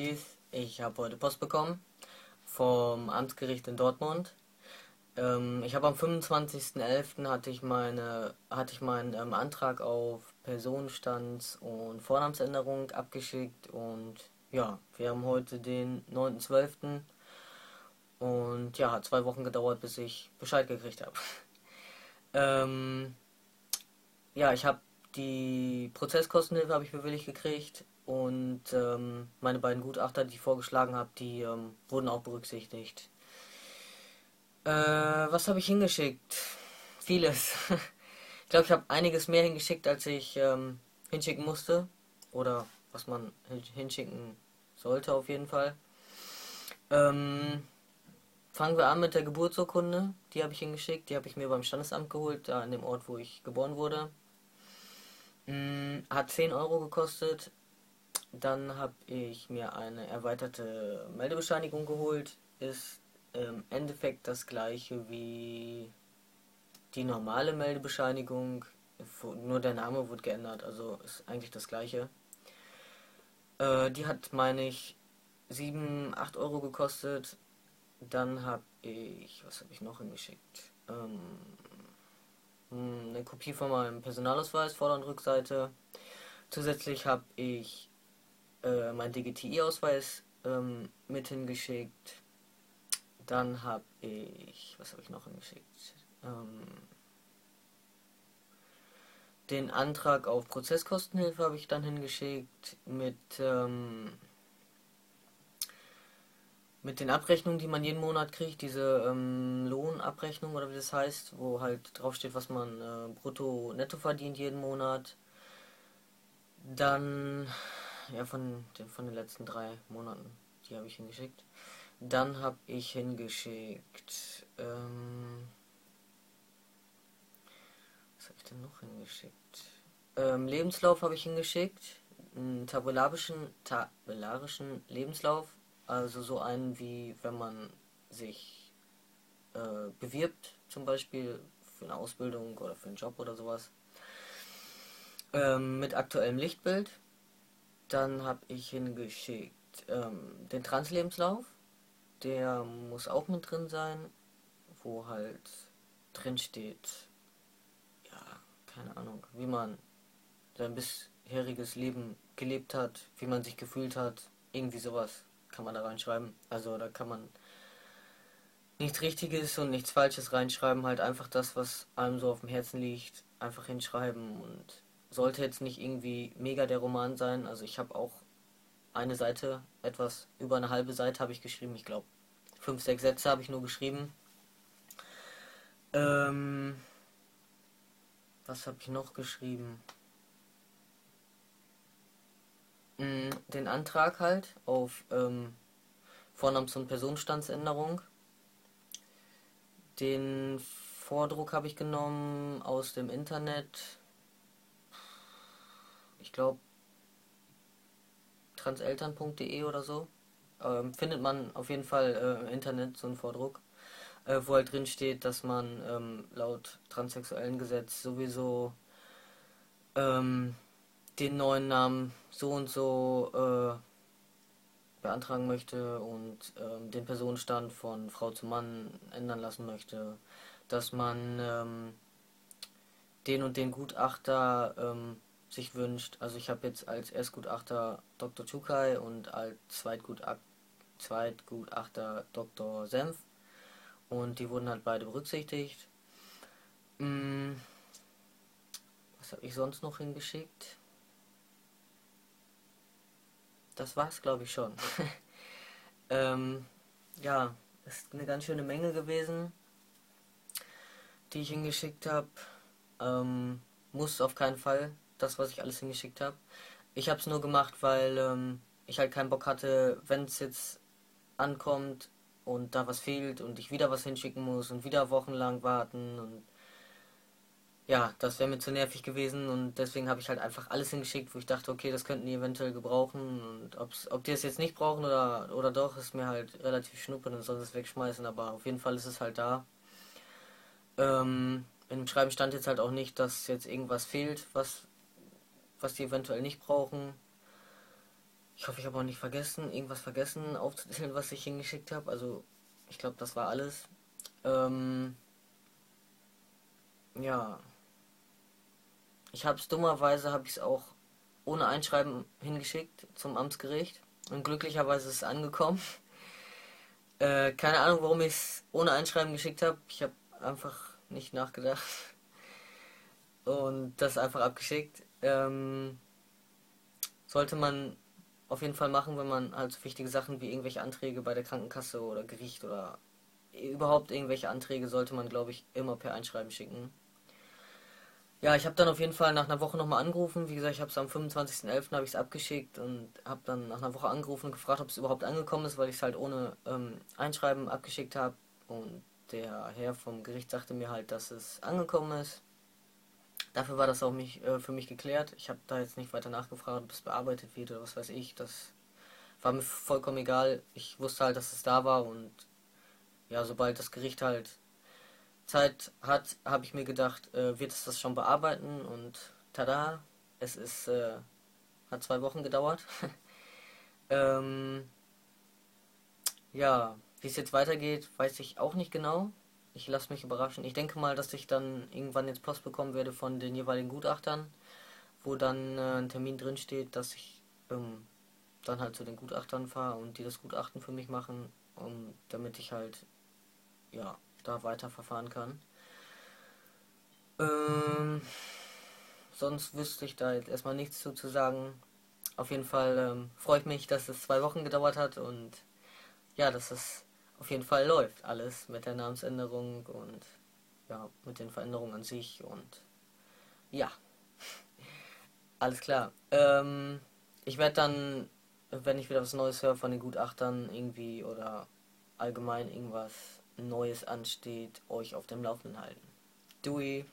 Alice. Ich habe heute Post bekommen vom Amtsgericht in Dortmund. Ähm, ich habe am 25.11. hatte ich meine hatte ich meinen ähm, Antrag auf Personenstands- und Vornamensänderung abgeschickt und ja, wir haben heute den 9.12. und ja, hat zwei Wochen gedauert, bis ich Bescheid gekriegt habe. ähm, ja, ich habe die Prozesskostenhilfe habe ich bewilligt gekriegt und ähm, meine beiden Gutachter, die ich vorgeschlagen habe, die ähm, wurden auch berücksichtigt. Äh, was habe ich hingeschickt? Vieles. ich glaube, ich habe einiges mehr hingeschickt, als ich ähm, hinschicken musste. Oder was man hinschicken sollte auf jeden Fall. Ähm, fangen wir an mit der Geburtsurkunde. Die habe ich hingeschickt. Die habe ich mir beim Standesamt geholt, da an dem Ort, wo ich geboren wurde. Mm, hat 10 Euro gekostet. Dann habe ich mir eine erweiterte Meldebescheinigung geholt. Ist im Endeffekt das gleiche wie die normale Meldebescheinigung. Nur der Name wurde geändert, also ist eigentlich das gleiche. Äh, die hat, meine ich, 7, 8 Euro gekostet. Dann habe ich, was habe ich noch hingeschickt? Ähm, hm, eine Kopie von meinem Personalausweis, Vorder- und Rückseite. Zusätzlich habe ich äh, meinen DGTI-Ausweis ähm, mit hingeschickt. Dann habe ich, was habe ich noch hingeschickt? Ähm, den Antrag auf Prozesskostenhilfe habe ich dann hingeschickt mit ähm, mit den Abrechnungen, die man jeden Monat kriegt, diese ähm, Lohnabrechnung oder wie das heißt, wo halt drauf steht, was man äh, brutto netto verdient jeden Monat. Dann, ja, von den, von den letzten drei Monaten, die habe ich hingeschickt. Dann habe ich hingeschickt, ähm, was habe ich denn noch hingeschickt? Ähm, Lebenslauf habe ich hingeschickt, einen tabellarischen, tabellarischen Lebenslauf also so einen wie wenn man sich äh, bewirbt, zum Beispiel für eine Ausbildung oder für einen Job oder sowas. Ähm, mit aktuellem Lichtbild. Dann habe ich hingeschickt ähm, den Translebenslauf. Der muss auch mit drin sein, wo halt drin steht, ja, keine Ahnung, wie man sein bisheriges Leben gelebt hat, wie man sich gefühlt hat, irgendwie sowas kann man da reinschreiben. Also da kann man nichts Richtiges und nichts Falsches reinschreiben, halt einfach das, was einem so auf dem Herzen liegt, einfach hinschreiben und sollte jetzt nicht irgendwie mega der Roman sein. Also ich habe auch eine Seite, etwas über eine halbe Seite habe ich geschrieben, ich glaube fünf, sechs Sätze habe ich nur geschrieben. Ähm, was habe ich noch geschrieben? Mm, den Antrag halt auf ähm, Vornamens- und Personenstandsänderung. Den Vordruck habe ich genommen aus dem Internet. Ich glaube transeltern.de oder so. Ähm, findet man auf jeden Fall äh, im Internet so einen Vordruck, äh, wo halt drin steht, dass man ähm, laut transsexuellen Gesetz sowieso ähm, den neuen Namen so und so äh, beantragen möchte und ähm, den Personenstand von Frau zu Mann ändern lassen möchte, dass man ähm, den und den Gutachter ähm, sich wünscht. Also ich habe jetzt als Erstgutachter Dr. Chukai und als Zweitgutachter, Zweitgutachter Dr. Senf und die wurden halt beide berücksichtigt. Hm, was habe ich sonst noch hingeschickt? das war's, glaube ich, schon. ähm, ja, ist eine ganz schöne Menge gewesen, die ich hingeschickt habe. Ähm, muss auf keinen Fall das, was ich alles hingeschickt habe. Ich habe es nur gemacht, weil ähm, ich halt keinen Bock hatte, wenn es jetzt ankommt und da was fehlt und ich wieder was hinschicken muss und wieder wochenlang warten und ja, das wäre mir zu nervig gewesen und deswegen habe ich halt einfach alles hingeschickt, wo ich dachte, okay, das könnten die eventuell gebrauchen und ob's, ob die es jetzt nicht brauchen oder, oder doch, ist mir halt relativ schnuppe und es wegschmeißen, aber auf jeden Fall ist es halt da. Ähm, Im Schreiben stand jetzt halt auch nicht, dass jetzt irgendwas fehlt, was, was die eventuell nicht brauchen. Ich hoffe, ich habe auch nicht vergessen, irgendwas vergessen aufzuzählen, was ich hingeschickt habe. Also, ich glaube, das war alles. Ähm, ja. Ich habe es dummerweise, habe ich es auch ohne Einschreiben hingeschickt zum Amtsgericht. Und glücklicherweise ist es angekommen. Äh, keine Ahnung, warum ich es ohne Einschreiben geschickt habe. Ich habe einfach nicht nachgedacht. Und das einfach abgeschickt. Ähm, sollte man auf jeden Fall machen, wenn man halt so wichtige Sachen wie irgendwelche Anträge bei der Krankenkasse oder Gericht oder überhaupt irgendwelche Anträge sollte man, glaube ich, immer per Einschreiben schicken. Ja, ich habe dann auf jeden Fall nach einer Woche nochmal angerufen. Wie gesagt, ich habe es am 25.11. habe ich es abgeschickt und habe dann nach einer Woche angerufen und gefragt, ob es überhaupt angekommen ist, weil ich es halt ohne ähm, Einschreiben abgeschickt habe. Und der Herr vom Gericht sagte mir halt, dass es angekommen ist. Dafür war das auch mich, äh, für mich geklärt. Ich habe da jetzt nicht weiter nachgefragt, ob es bearbeitet wird oder was weiß ich. Das war mir vollkommen egal. Ich wusste halt, dass es da war und ja, sobald das Gericht halt Zeit hat, habe ich mir gedacht, äh, wird es das schon bearbeiten und tada, es ist, äh, hat zwei Wochen gedauert. ähm, ja, wie es jetzt weitergeht, weiß ich auch nicht genau. Ich lasse mich überraschen. Ich denke mal, dass ich dann irgendwann jetzt Post bekommen werde von den jeweiligen Gutachtern, wo dann äh, ein Termin drin steht, dass ich ähm, dann halt zu den Gutachtern fahre und die das Gutachten für mich machen, um, damit ich halt ja da weiterverfahren kann. Ähm, sonst wüsste ich da jetzt erstmal nichts zu, zu sagen. Auf jeden Fall ähm, freut mich, dass es zwei Wochen gedauert hat und ja, dass es auf jeden Fall läuft. Alles mit der Namensänderung und ja, mit den Veränderungen an sich und ja, alles klar. Ähm, ich werde dann, wenn ich wieder was Neues höre von den Gutachtern irgendwie oder allgemein irgendwas Neues ansteht, euch auf dem Laufenden halten. Dewey.